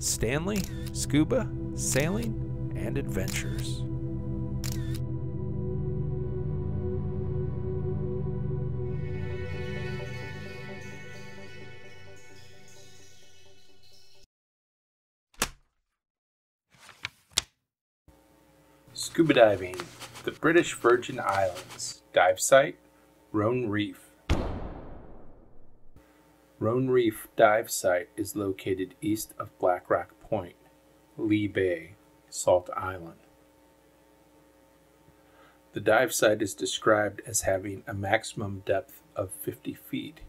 Stanley, Scuba, Sailing, and Adventures. Scuba diving, the British Virgin Islands, dive site, Rhone Reef. Rhone Reef dive site is located east of Black Rock Point, Lee Bay, Salt Island. The dive site is described as having a maximum depth of 50 feet.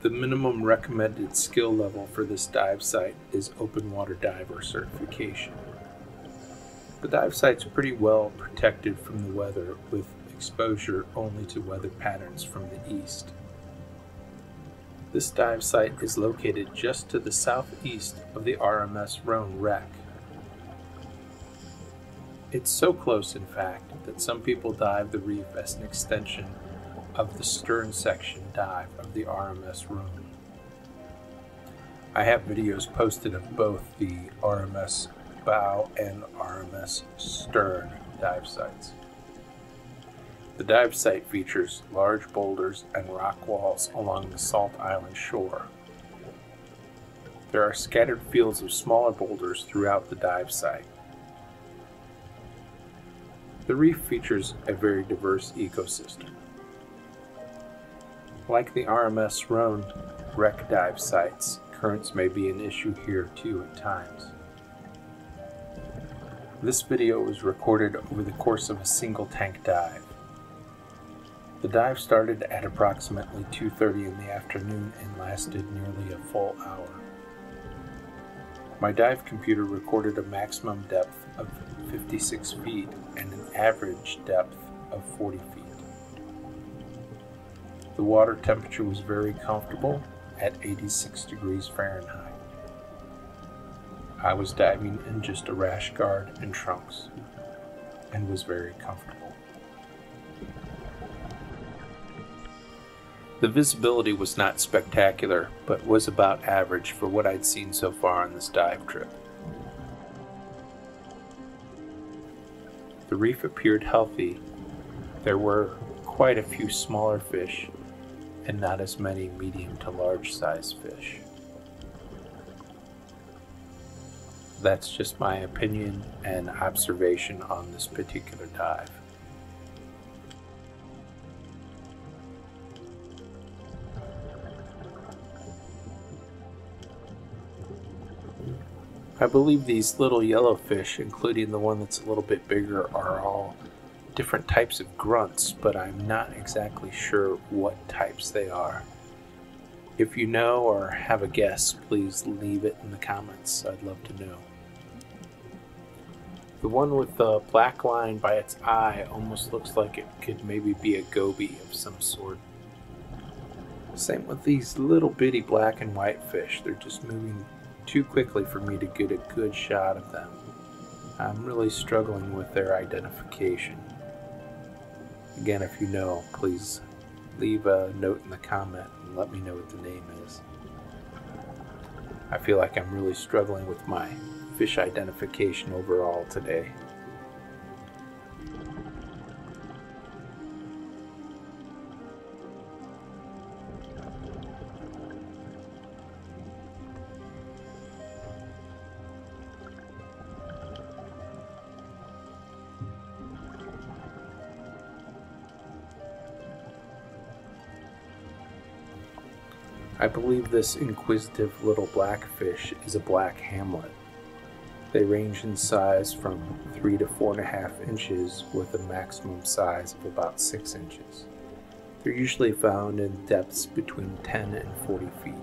The minimum recommended skill level for this dive site is open water diver certification. The dive site's pretty well protected from the weather with exposure only to weather patterns from the east. This dive site is located just to the southeast of the RMS Rhone wreck. It's so close, in fact, that some people dive the reef as an extension of the stern section dive of the RMS Rhone. I have videos posted of both the RMS bow and RMS stern dive sites. The dive site features large boulders and rock walls along the Salt Island shore. There are scattered fields of smaller boulders throughout the dive site. The reef features a very diverse ecosystem. Like the RMS Rhone wreck dive sites, currents may be an issue here too at times. This video was recorded over the course of a single tank dive. The dive started at approximately 2.30 in the afternoon and lasted nearly a full hour. My dive computer recorded a maximum depth of 56 feet and an average depth of 40 feet. The water temperature was very comfortable at 86 degrees Fahrenheit. I was diving in just a rash guard and trunks and was very comfortable. The visibility was not spectacular, but was about average for what I'd seen so far on this dive trip. The reef appeared healthy. There were quite a few smaller fish, and not as many medium to large size fish. That's just my opinion and observation on this particular dive. I believe these little yellow fish, including the one that's a little bit bigger, are all different types of grunts, but I'm not exactly sure what types they are. If you know or have a guess, please leave it in the comments. I'd love to know. The one with the black line by its eye almost looks like it could maybe be a goby of some sort. Same with these little bitty black and white fish. They're just moving too quickly for me to get a good shot of them. I'm really struggling with their identification. Again, if you know, please leave a note in the comment and let me know what the name is. I feel like I'm really struggling with my fish identification overall today. I believe this inquisitive little blackfish is a black hamlet. They range in size from 3 to 4.5 inches with a maximum size of about 6 inches. They're usually found in depths between 10 and 40 feet.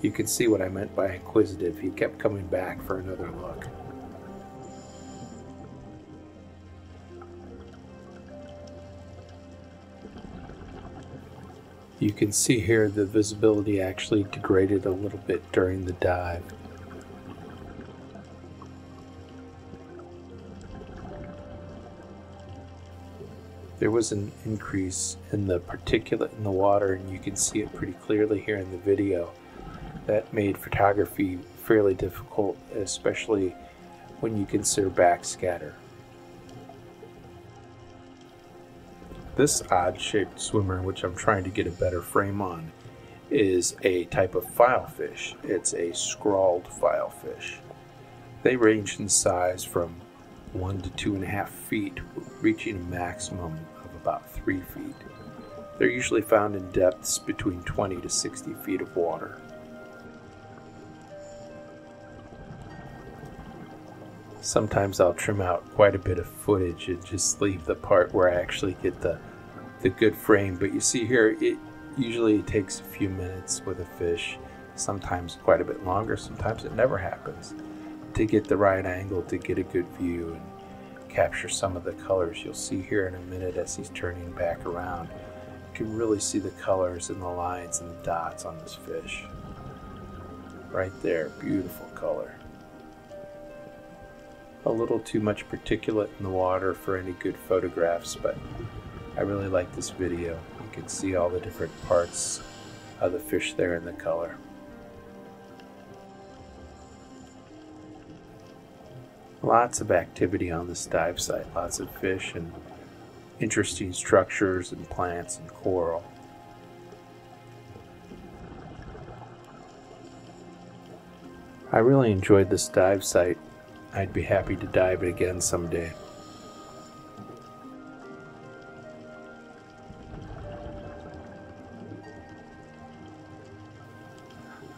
You can see what I meant by inquisitive, he kept coming back for another look. You can see here the visibility actually degraded a little bit during the dive. There was an increase in the particulate in the water and you can see it pretty clearly here in the video That made photography fairly difficult, especially when you consider backscatter. This odd-shaped swimmer, which I'm trying to get a better frame on, is a type of filefish. It's a scrawled filefish. They range in size from one to two and a half feet, reaching a maximum of about three feet. They're usually found in depths between 20 to 60 feet of water. Sometimes I'll trim out quite a bit of footage and just leave the part where I actually get the, the good frame. But you see here, it usually takes a few minutes with a fish, sometimes quite a bit longer, sometimes it never happens, to get the right angle, to get a good view and capture some of the colors. You'll see here in a minute as he's turning back around. You can really see the colors and the lines and the dots on this fish. Right there, beautiful color a little too much particulate in the water for any good photographs, but I really like this video. You can see all the different parts of the fish there in the color. Lots of activity on this dive site, lots of fish and interesting structures and plants and coral. I really enjoyed this dive site I'd be happy to dive it again someday.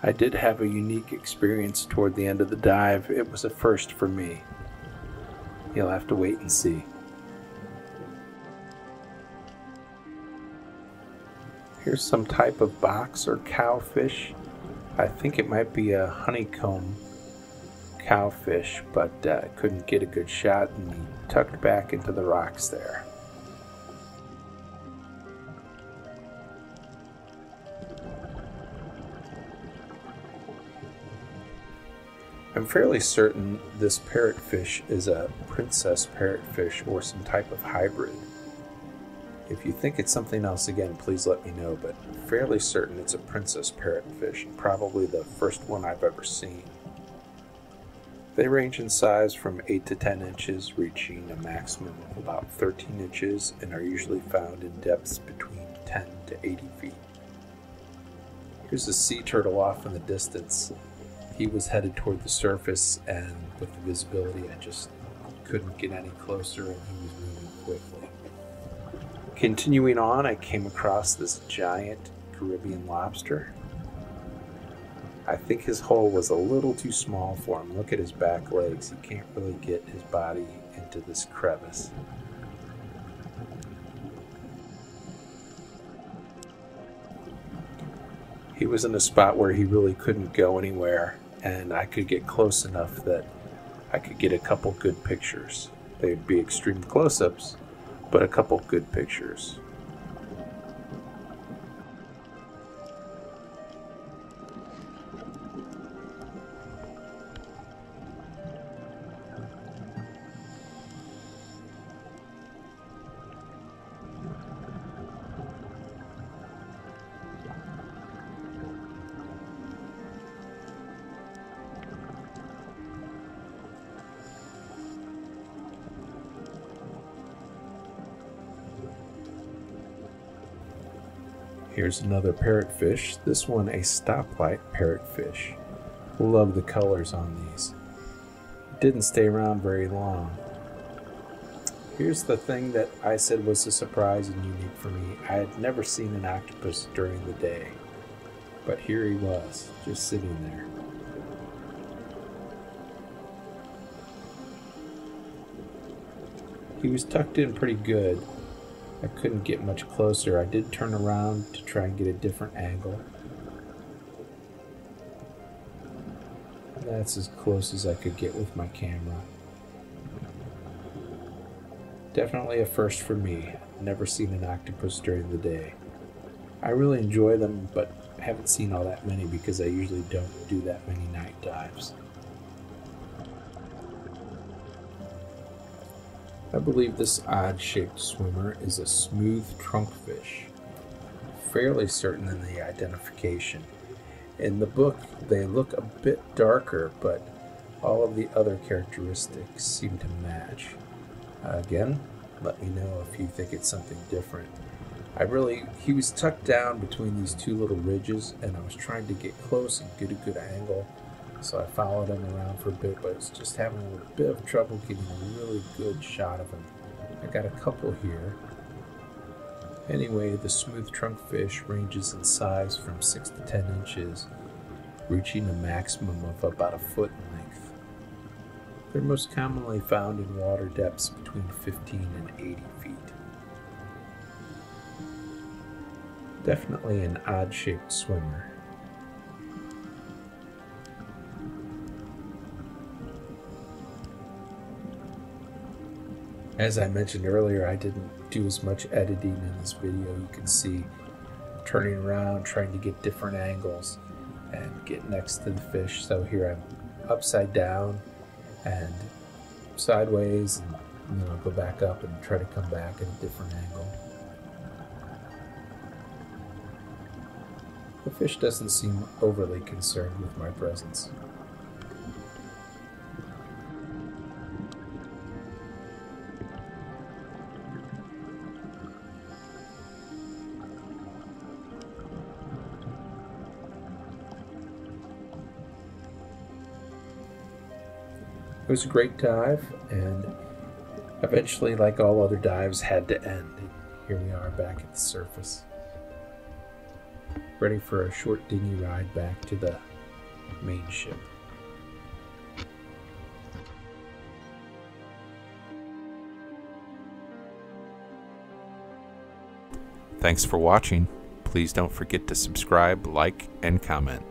I did have a unique experience toward the end of the dive. It was a first for me. You'll have to wait and see. Here's some type of box or cowfish. I think it might be a honeycomb cowfish, but uh, couldn't get a good shot and he tucked back into the rocks there. I'm fairly certain this parrotfish is a princess parrotfish or some type of hybrid. If you think it's something else again, please let me know, but I'm fairly certain it's a princess parrotfish, probably the first one I've ever seen. They range in size from 8 to 10 inches, reaching a maximum of about 13 inches, and are usually found in depths between 10 to 80 feet. Here's a sea turtle off in the distance. He was headed toward the surface, and with the visibility, I just couldn't get any closer, and he was moving quickly. Continuing on, I came across this giant Caribbean lobster. I think his hole was a little too small for him. Look at his back legs. He can't really get his body into this crevice. He was in a spot where he really couldn't go anywhere, and I could get close enough that I could get a couple good pictures. They'd be extreme close ups, but a couple good pictures. Here's another parrotfish, this one a stoplight parrotfish. Love the colors on these. Didn't stay around very long. Here's the thing that I said was a surprise and unique for me. I had never seen an octopus during the day, but here he was, just sitting there. He was tucked in pretty good, I couldn't get much closer. I did turn around to try and get a different angle. That's as close as I could get with my camera. Definitely a first for me. Never seen an octopus during the day. I really enjoy them, but haven't seen all that many because I usually don't do that many night dives. I believe this odd-shaped swimmer is a smooth trunkfish. Fairly certain in the identification. In the book, they look a bit darker, but all of the other characteristics seem to match. Again, let me know if you think it's something different. I really, he was tucked down between these two little ridges, and I was trying to get close and get a good angle. So I followed him around for a bit, but was just having a little bit of trouble getting a really good shot of him. I got a couple here. Anyway, the smooth trunk fish ranges in size from 6 to 10 inches, reaching a maximum of about a foot in length. They're most commonly found in water depths between 15 and 80 feet. Definitely an odd shaped swimmer. As I mentioned earlier, I didn't do as much editing in this video. You can see turning around, trying to get different angles and get next to the fish. So here I'm upside down and sideways, and, and then I'll go back up and try to come back at a different angle. The fish doesn't seem overly concerned with my presence. Was a great dive, and eventually, like all other dives, had to end. And here we are back at the surface, ready for a short dinghy ride back to the main ship. Thanks for watching. Please don't forget to subscribe, like, and comment.